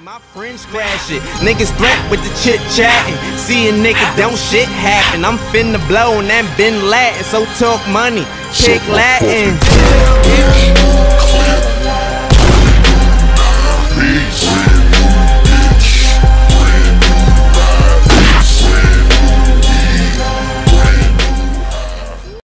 My friends crash it. Niggas threat with the chit chatting. See a nigga don't shit happen. I'm finna blow and that been Latin. So talk money, kick Latin.